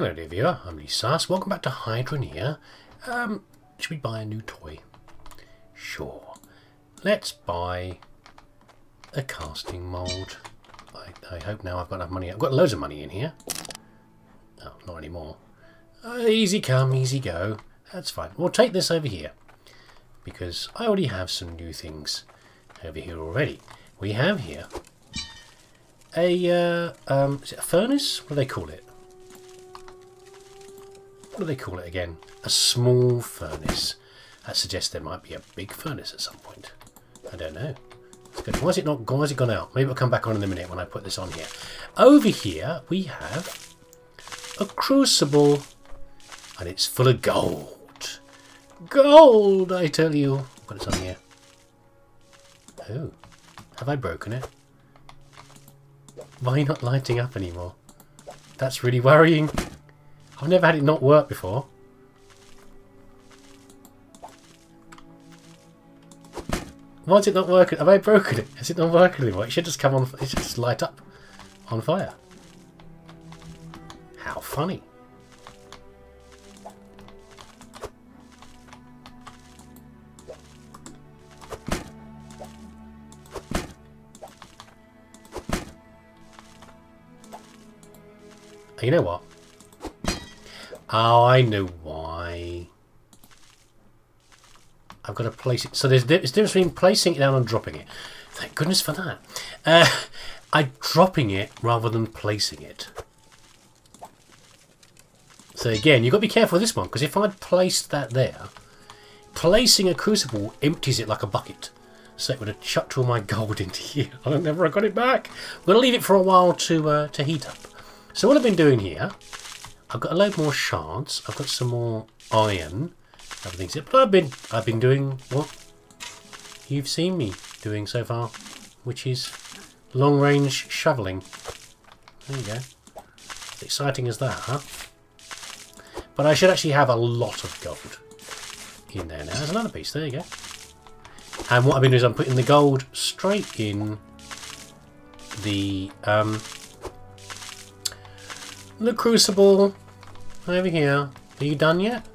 Hello dear viewer, I'm Lee Suss. Welcome back to Hydroneer. Um, should we buy a new toy? Sure. Let's buy a casting mould. I, I hope now I've got enough money. I've got loads of money in here. Oh, not anymore. Uh, easy come, easy go. That's fine. We'll take this over here. Because I already have some new things over here already. We have here a, uh, um, a furnace? What do they call it? What do they call it again? A small furnace. That suggests there might be a big furnace at some point. I don't know. Why is it not? Why has it gone out? Maybe it'll come back on in a minute when I put this on here. Over here we have a crucible, and it's full of gold. Gold, I tell you. Put on here. Oh, have I broken it? Why not lighting up anymore? That's really worrying. I've never had it not work before. Why is it not working? Have I broken it? Is it not working anymore? It should just come on. It should just light up on fire. How funny. You know what? Oh, I know why. I've got to place it. So there's, there's difference between placing it down and dropping it. Thank goodness for that. Uh, I'm dropping it rather than placing it. So again, you've got to be careful with this one, because if I'd placed that there, placing a crucible empties it like a bucket. So it would have chucked all my gold into here. I don't never got it back. We're going to leave it for a while to uh, to heat up. So what I've been doing here, I've got a load more shards. I've got some more iron. Everything's it. But I've been I've been doing what you've seen me doing so far, which is long range shoveling. There you go. As exciting as that, huh? But I should actually have a lot of gold in there now. There's another piece. There you go. And what I've been doing is I'm putting the gold straight in the um, the crucible over here. Are you done yet?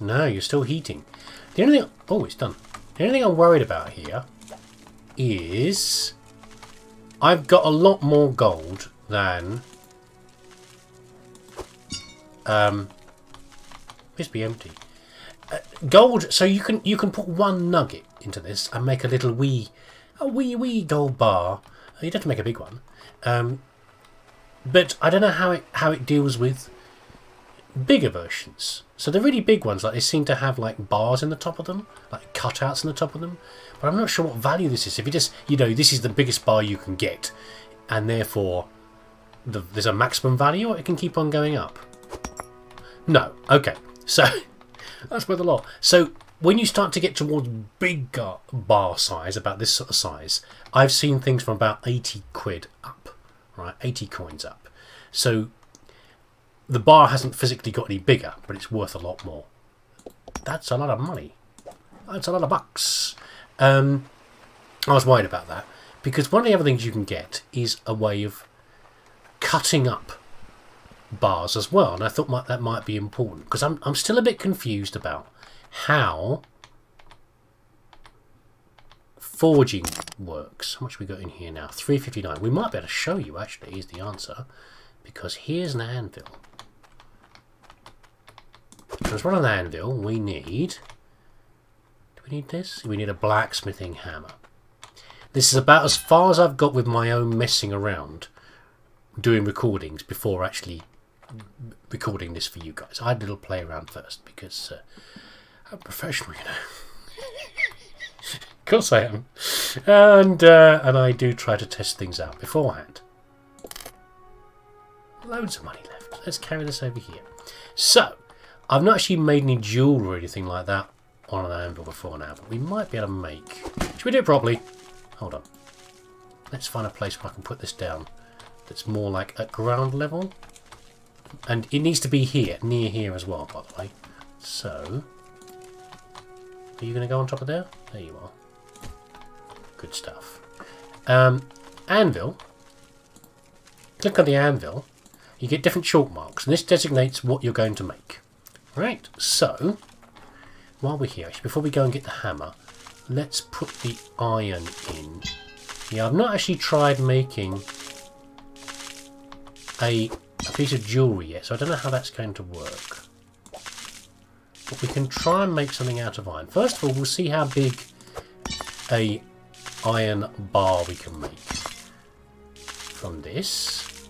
No, you're still heating. The only thing... Oh, it's done. The only thing I'm worried about here is... I've got a lot more gold than... Um, must be empty. Uh, gold, so you can you can put one nugget into this and make a little wee, a wee wee gold bar. You don't have to make a big one. Um, but I don't know how it how it deals with bigger versions. So the really big ones, like they seem to have like bars in the top of them, like cutouts in the top of them. But I'm not sure what value this is. If you just, you know, this is the biggest bar you can get, and therefore the, there's a maximum value, or it can keep on going up. No. Okay. So that's worth a lot. So when you start to get towards bigger bar size, about this sort of size, I've seen things from about 80 quid up right? 80 coins up. So the bar hasn't physically got any bigger, but it's worth a lot more. That's a lot of money. That's a lot of bucks. Um, I was worried about that because one of the other things you can get is a way of cutting up bars as well, and I thought that might be important because I'm I'm still a bit confused about how forging works. How much we got in here now? 359. We might be able to show you, actually, is the answer. Because here's an anvil. To run an anvil, we need... Do we need this? We need a blacksmithing hammer. This is about as far as I've got with my own messing around doing recordings before actually recording this for you guys. I had a little play around first because uh, I'm professional, you know course I am. And, uh, and I do try to test things out beforehand. Loads of money left. Let's carry this over here. So, I've not actually made any jewellery or anything like that on an anvil before now, but we might be able to make... Should we do it properly? Hold on. Let's find a place where I can put this down that's more like at ground level. And it needs to be here, near here as well, by the way. So, are you going to go on top of there? There you are. Good stuff. Um, anvil. Click on the anvil. you get different chalk marks, and this designates what you're going to make. Right, so, while we're here, before we go and get the hammer, let's put the iron in. Yeah, I've not actually tried making a, a piece of jewellery yet, so I don't know how that's going to work. But we can try and make something out of iron. First of all, we'll see how big a iron bar we can make from this.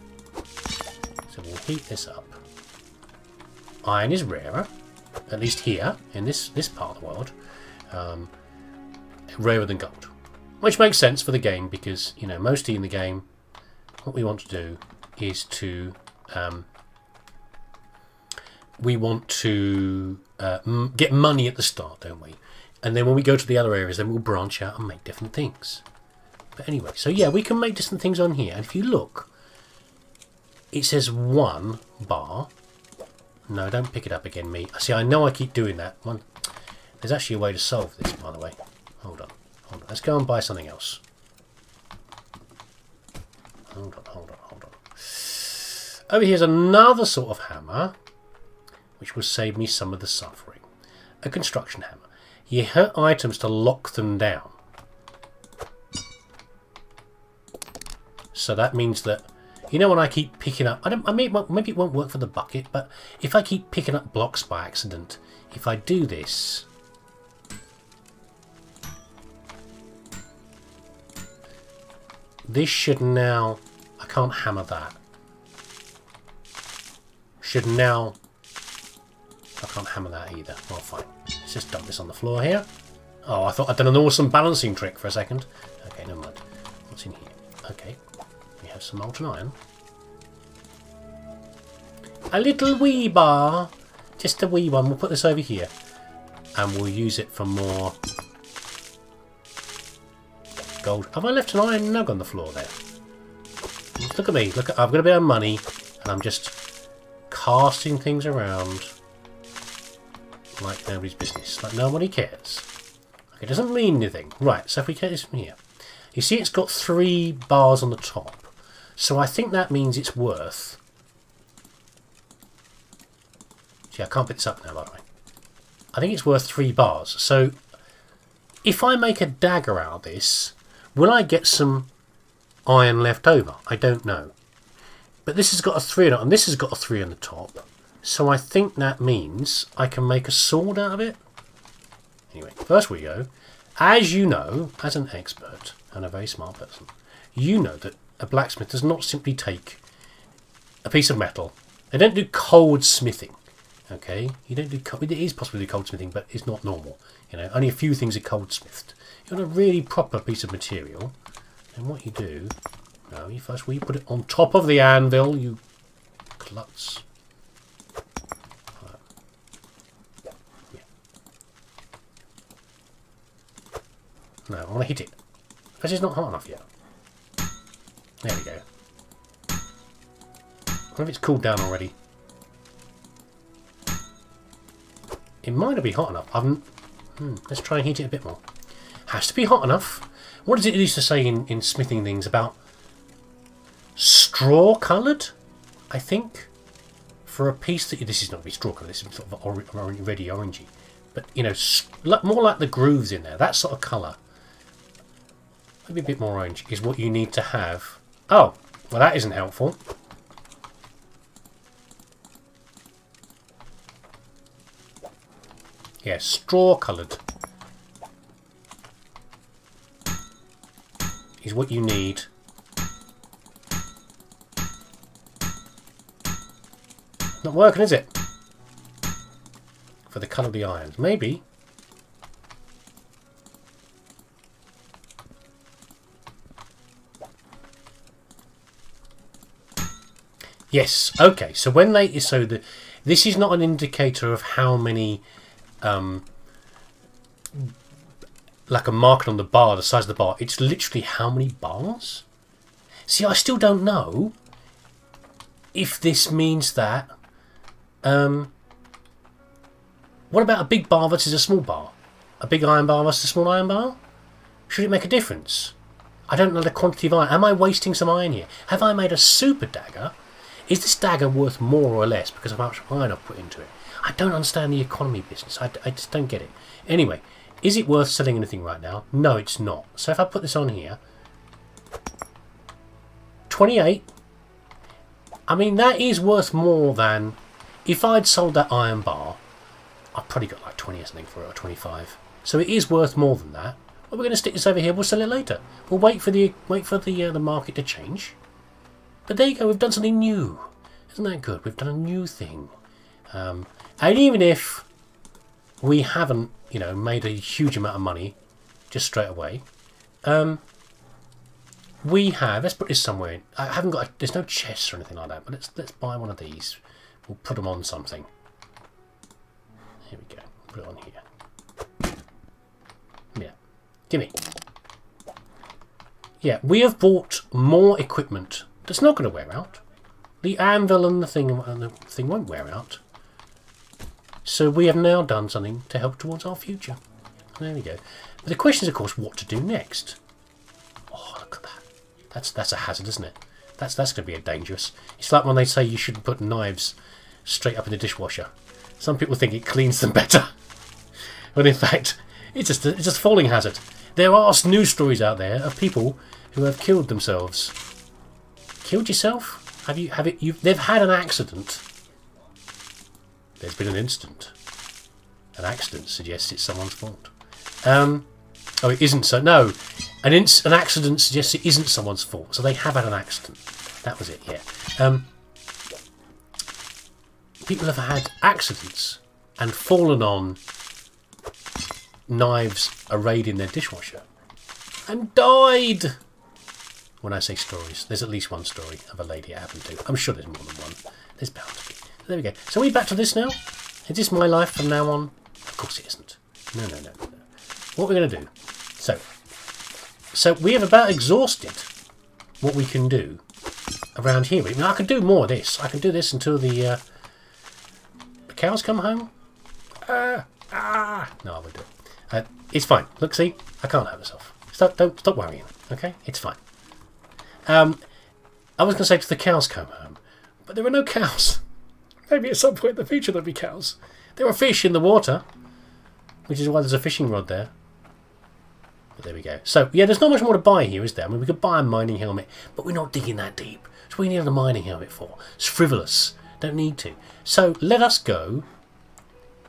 So we'll heat this up. Iron is rarer, at least here, in this, this part of the world, um, rarer than gold. Which makes sense for the game because, you know, mostly in the game, what we want to do is to... Um, we want to uh, get money at the start, don't we? And then when we go to the other areas, then we'll branch out and make different things. But anyway, so yeah, we can make different things on here. And if you look, it says one bar. No, don't pick it up again, me. I see, I know I keep doing that. One. There's actually a way to solve this, by the way. Hold on. Hold on. Let's go and buy something else. Hold on, hold on, hold on. Over here's another sort of hammer, which will save me some of the suffering. A construction hammer. You hurt items to lock them down. So that means that, you know when I keep picking up, I don't, I may, maybe it won't work for the bucket, but if I keep picking up blocks by accident, if I do this, this should now, I can't hammer that, should now, I can't hammer that either, well fine, let's just dump this on the floor here. Oh, I thought I'd done an awesome balancing trick for a second. Okay, never mind. What's in here? Okay we have some molten iron. A little wee bar. Just a wee one. We'll put this over here. And we'll use it for more gold. Have I left an iron nug on the floor there? Look at me. Look, at, I've got a bit of money. And I'm just casting things around like nobody's business. Like nobody cares. Okay, it doesn't mean anything. Right, so if we get this from here. You see it's got three bars on the top. So I think that means it's worth... See, I can't pick this up now, by the way. I think it's worth three bars. So if I make a dagger out of this, will I get some iron left over? I don't know. But this has got a three on it, and this has got a three on the top. So I think that means I can make a sword out of it. Anyway, first we go. As you know, as an expert and a very smart person, you know that a blacksmith does not simply take a piece of metal. They don't do cold smithing. Okay, you don't do. It is possible to do cold smithing, but it's not normal. You know, only a few things are cold smithed. You want a really proper piece of material, and what you do, no, you first well, you put it on top of the anvil. You klutz. No, I want to hit it. Because it's not hot enough yet. There we go. I wonder if it's cooled down already. It might not be hot enough. I haven't... Hmm, let's try and heat it a bit more. Has to be hot enough. What does it used to say in, in smithing things about straw coloured? I think for a piece that this is not be straw coloured. This is sort of or, or, ready orangey, but you know, more like the grooves in there. That sort of colour, maybe a bit more orange, is what you need to have Oh, well that isn't helpful. Yeah, straw coloured is what you need. Not working, is it? For the colour of the irons. Maybe. Yes. Okay. So when they so the this is not an indicator of how many um like a marker on the bar, the size of the bar. It's literally how many bars. See, I still don't know if this means that. Um, what about a big bar versus a small bar? A big iron bar versus a small iron bar? Should it make a difference? I don't know the quantity of iron. Am I wasting some iron here? Have I made a super dagger Is this dagger worth more or less because of how much iron I've put into it? I don't understand the economy business. I, I just don't get it. Anyway, is it worth selling anything right now? No, it's not. So if I put this on here, 28. I mean, that is worth more than if I'd sold that iron bar. I probably got like 20 or something for it, or 25. So it is worth more than that. But we're going to stick this over here. We'll sell it later. We'll wait for the wait for the uh, the market to change. But there you go. We've done something new. Isn't that good? We've done a new thing. Um, and even if we haven't, you know, made a huge amount of money just straight away, um, we have. Let's put this somewhere. I haven't got. A, there's no chests or anything like that. But let's let's buy one of these. We'll put them on something. Here we go. Put it on here. Yeah. Gimme. Yeah, we have bought more equipment that's not going to wear out. The anvil and the thing and the thing won't wear out. So we have now done something to help towards our future. There we go. But the question is, of course, what to do next. Oh, look at that. That's that's a hazard, isn't it? That's that's going to be a dangerous. It's like when they say you shouldn't put knives straight up in the dishwasher. Some people think it cleans them better. but in fact, it's just a, it's just a falling hazard. There are news stories out there of people who have killed themselves. Killed yourself? Have you have it? you've, they've had an accident. There's been an incident. An accident suggests it's someone's fault. Um, oh, it isn't so. No, an an accident suggests it isn't someone's fault. So they have had an accident. That was it. Yeah. Um, people have had accidents and fallen on knives arrayed in their dishwasher and died. When I say stories, there's at least one story of a lady it happened to. I'm sure there's more than one. There's bound to be. There we go. So are we back to this now? Is this my life from now on? Of course it isn't. No, no, no, no. What we're going to do. So, so we have about exhausted what we can do around here. I, mean, I can do more of this. I can do this until the, uh, the cows come home. Ah, ah. No, I won't do it. Uh, it's fine. Look, see? I can't hurt myself. Stop, don't, stop worrying. Okay? It's fine. Um, I was going to say to the cows come home, but there are no cows. Maybe at some point in the future there'll be cows. There are fish in the water, which is why there's a fishing rod there. But there we go. So, yeah, there's not much more to buy here, is there? I mean, we could buy a mining helmet, but we're not digging that deep. So we need a mining helmet for? It's frivolous. Don't need to. So, let us go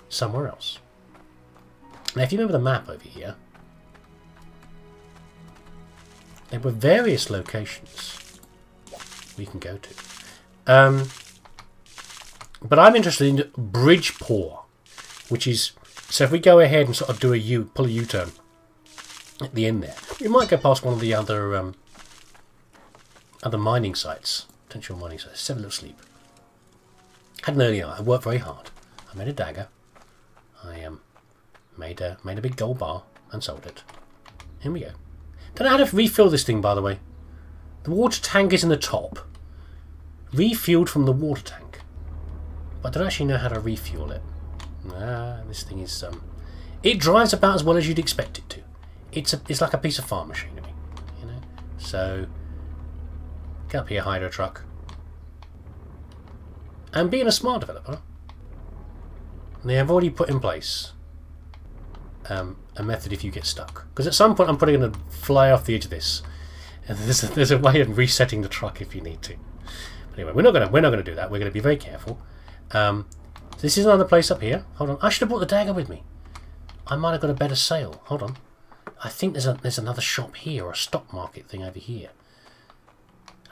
somewhere else. Now, if you remember the map over here, there were various locations we can go to. Um, but I'm interested in Bridgeport, which is so if we go ahead and sort of do a U, pull a U-turn at the end there, we might go past one of the other um, other mining sites, potential mining sites. Have a little sleep. Had an early night. I worked very hard. I made a dagger. I um, made a made a big gold bar and sold it. Here we go. Don't know how to refill this thing, by the way. The water tank is in the top. Refueled from the water tank. But I don't actually know how to refuel it. Ah, this thing is um, it drives about as well as you'd expect it to. It's a, it's like a piece of farm machinery, you know. So, get up here, hydro truck. And being a smart developer, they have already put in place um, a method if you get stuck. Because at some point I'm probably going to fly off the edge of this, and there's a, there's a way of resetting the truck if you need to. But anyway, we're not going to we're not going to do that. We're going to be very careful. Um, this is another place up here. Hold on. I should have brought the dagger with me. I might have got a better sale. Hold on. I think there's a there's another shop here or a stock market thing over here.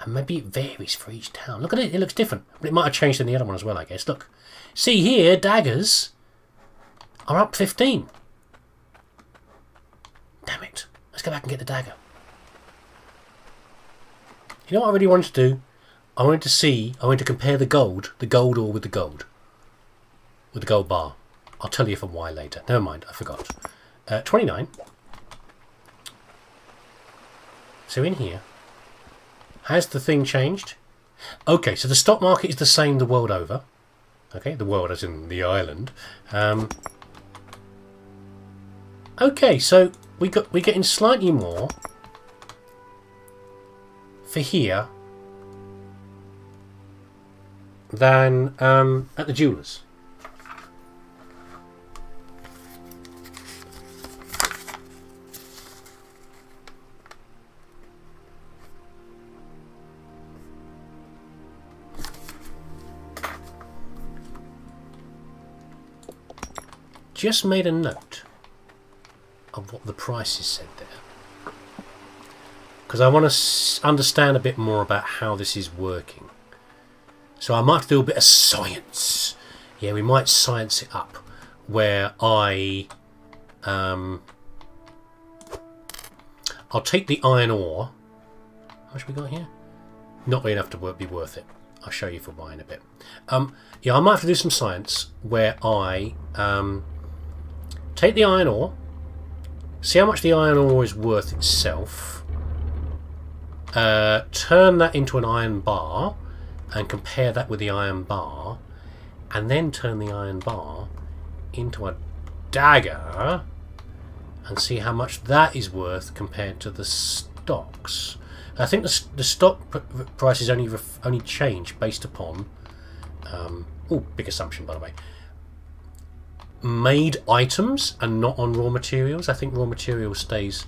And maybe it varies for each town. Look at it. It looks different. But it might have changed in the other one as well, I guess. Look. See here, daggers are up 15. Damn it. Let's go back and get the dagger. You know what I really wanted to do? I wanted to see, I wanted to compare the gold, the gold ore with the gold. With the gold bar. I'll tell you for why later. Never mind, I forgot. Uh, 29. So in here, has the thing changed? Okay, so the stock market is the same the world over. Okay, the world as in the island. Um, okay, so we got we're getting slightly more for here than um, at the jeweller's. Just made a note of what the prices said there. Because I want to understand a bit more about how this is working. So I might do a bit of science. Yeah, we might science it up. Where I... Um, I'll take the iron ore. How much we got here? Not really enough to be worth it. I'll show you for why in a bit. Um, yeah, I might have to do some science where I um, take the iron ore, see how much the iron ore is worth itself, uh, turn that into an iron bar, and compare that with the iron bar, and then turn the iron bar into a dagger, and see how much that is worth compared to the stocks. I think the, the stock prices only only change based upon. Um, oh, big assumption by the way made items and not on raw materials. I think raw material stays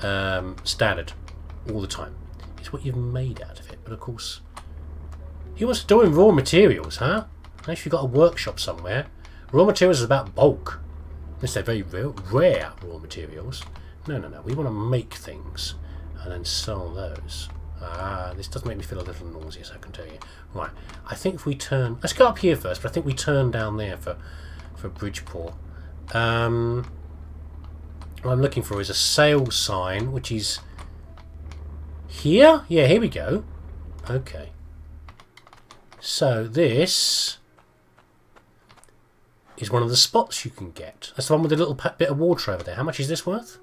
um, standard all the time. It's what you've made out of it. But of course, he wants to do in raw materials, huh? Unless you've got a workshop somewhere. Raw materials is about bulk. Unless they're very rare, rare raw materials. No, no, no. We want to make things and then sell those. Ah, this does make me feel a little nauseous, I can tell you. Right, I think if we turn... Let's go up here first, but I think we turn down there for for Bridgeport. Um, what I'm looking for is a sale sign, which is here? Yeah, here we go. Okay. So this is one of the spots you can get. That's the one with the little bit of water over there. How much is this worth?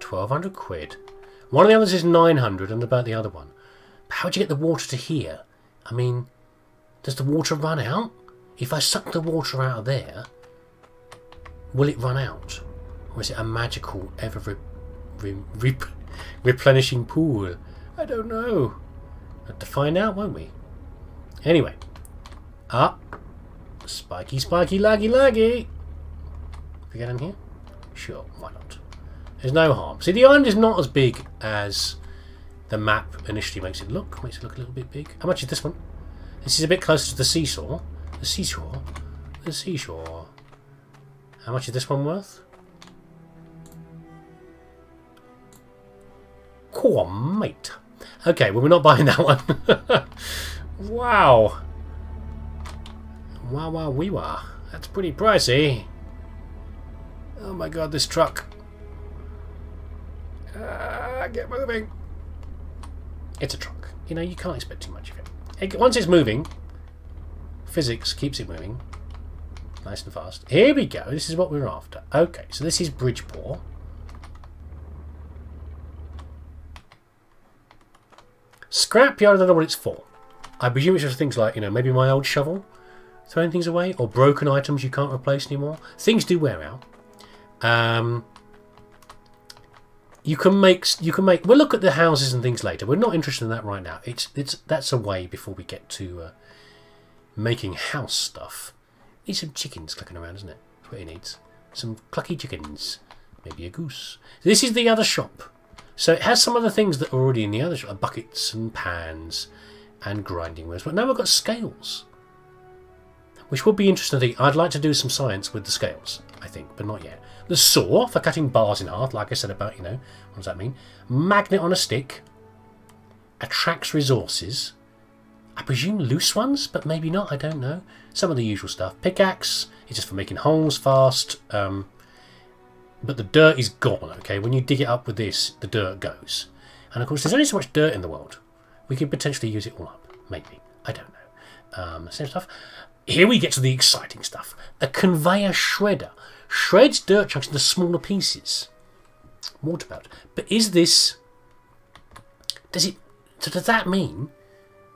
1200 quid. One of the others is 900 and about the other one. How would you get the water to here? I mean, does the water run out? If I suck the water out of there, will it run out? Or is it a magical, ever re re re replenishing pool? I don't know. Have to find out, won't we? Anyway. Up. Spiky, spiky, laggy, laggy. we get in here? Sure, why not? There's no harm. See, the island is not as big as the map initially makes it look. Makes it look a little bit big. How much is this one? This is a bit closer to the seesaw. The seashore? The seashore. How much is this one worth? Cool, mate. Okay, well, we're not buying that one. wow. Wow, wow, we were. That's pretty pricey. Oh my god, this truck. Uh, get moving. It's a truck. You know, you can't expect too much of it. Once it's moving, physics keeps it moving nice and fast. Here we go. This is what we're after. Okay, so this is Bridgeport. Scrapyard, I don't know what it's for. I presume it's just things like, you know, maybe my old shovel, throwing things away, or broken items you can't replace anymore. Things do wear out. Um, you can make you can make. We'll look at the houses and things later. We're not interested in that right now. It's it's that's a way before we get to uh, making house stuff. Needs some chickens clicking around, isn't it? That's what he needs. Some clucky chickens. Maybe a goose. This is the other shop. So it has some of the things that are already in the other shop. Buckets and pans and grinding wheels. But now we've got scales. Which would be interesting. I'd like to do some science with the scales, I think, but not yet. The saw for cutting bars in half, like I said about, you know, what does that mean? Magnet on a stick. Attracts resources. I presume loose ones, but maybe not, I don't know. Some of the usual stuff. Pickaxe is just for making holes fast. Um, but the dirt is gone, okay? When you dig it up with this, the dirt goes. And of course, there's only so much dirt in the world. We could potentially use it all up. Maybe. I don't know. Um, same stuff. Here we get to the exciting stuff. A conveyor shredder. Shreds dirt chunks into smaller pieces. More about. But is this... Does it... Does that mean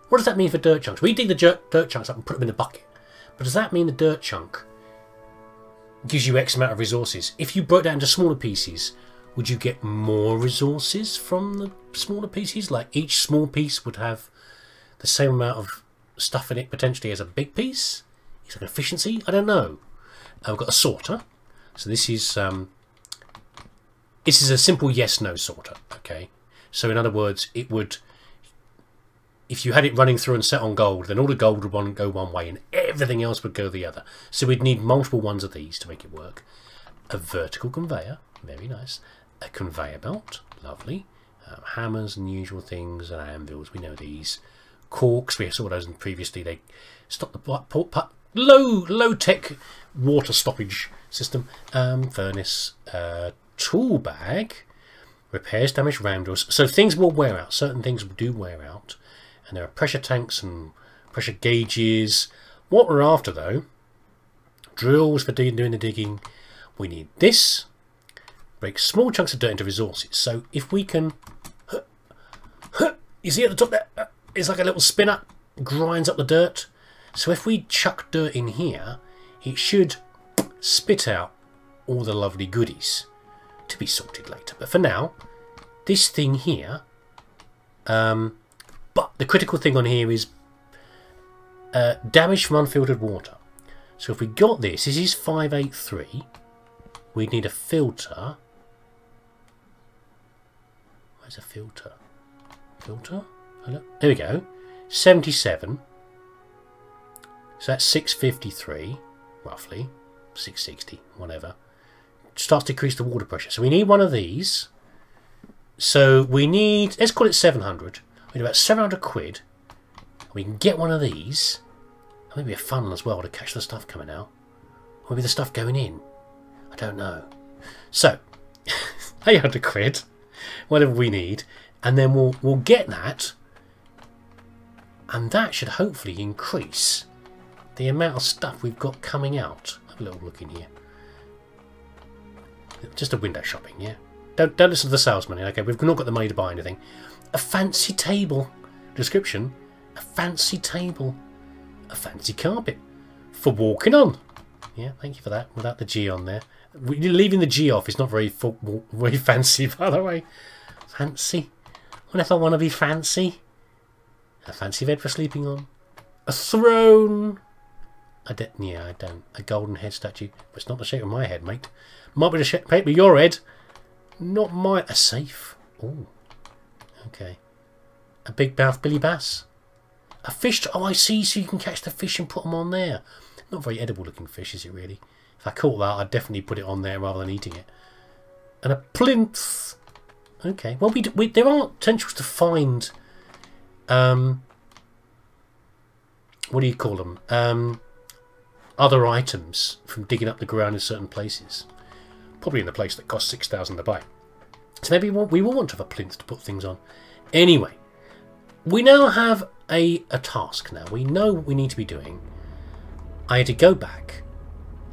what does that mean for dirt chunks? We dig the dirt chunks up and put them in the bucket. But does that mean the dirt chunk gives you X amount of resources? If you broke down into smaller pieces, would you get more resources from the smaller pieces? Like each small piece would have the same amount of stuff in it potentially as a big piece. It's like efficiency. I don't know. We've got a sorter. So this is um, this is a simple yes/no sorter. Okay. So in other words, it would if you had it running through and set on gold, then all the gold would go one way and everything else would go the other. So we'd need multiple ones of these to make it work. A vertical conveyor, very nice. A conveyor belt, lovely. Um, hammers and usual things and anvils, we know these. Corks, we saw those previously. They stop the low low tech water stoppage system. Um, furnace, uh, tool bag, repairs damaged roundels. So things will wear out. Certain things do wear out and there are pressure tanks and pressure gauges. What we're after though, drills for doing the digging. We need this. Break small chunks of dirt into resources. So if we can, you see at the top there, uh, it's like a little spinner, grinds up the dirt. So if we chuck dirt in here, it should spit out all the lovely goodies to be sorted later. But for now, this thing here um, the critical thing on here is uh, damage from unfiltered water. So if we got this, this is 583. We'd need a filter. Where's a filter? Filter? Hello? There we go. 77. So that's 653, roughly. 660, whatever. Starts to decrease the water pressure. So we need one of these. So we need, let's call it 700. We need about 700 quid. We can get one of these. Maybe a funnel as well to catch the stuff coming out. Or maybe the stuff going in. I don't know. So, 800 quid. Whatever we need. And then we'll, we'll get that. And that should hopefully increase the amount of stuff we've got coming out. Have a little look in here. Just a window shopping, yeah? Don't, don't listen to the salesman, okay? We've not got the money to buy anything a fancy table. Description, a fancy table. A fancy carpet. For walking on. Yeah, thank you for that, without the G on there. Leaving the G off is not very very fancy, by the way. Fancy. What if I want to be fancy? A fancy bed for sleeping on. A throne. I don't, yeah, I don't. A golden head statue. But it's not the shape of my head, mate. Might be the shape of your head. Not my... A safe. Okay. A big mouth Billy Bass. A fish. Oh, I see. So you can catch the fish and put them on there. Not very edible looking fish, is it really? If I caught that, I'd definitely put it on there rather than eating it. And a plinth. Okay. Well, we, we there are potentials to find. Um. What do you call them? Um. Other items from digging up the ground in certain places. Probably in the place that costs six thousand to buy. So maybe we will want to have a plinth to put things on. Anyway, we now have a, a task now. We know what we need to be doing. I had to go back.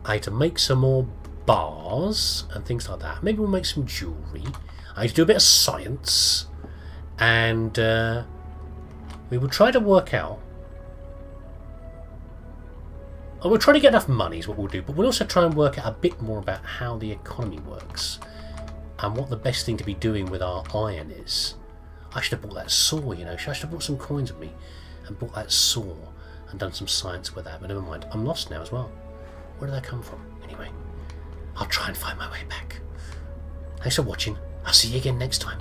I had to make some more bars and things like that. Maybe we'll make some jewellery. I had to do a bit of science. And uh, we will try to work out we'll try to get enough money is what we'll do, but we'll also try and work out a bit more about how the economy works and what the best thing to be doing with our iron is. I should have bought that saw, you know. I should have brought some coins with me and bought that saw and done some science with that, but never mind. I'm lost now as well. Where did that come from? Anyway, I'll try and find my way back. Thanks for watching. I'll see you again next time.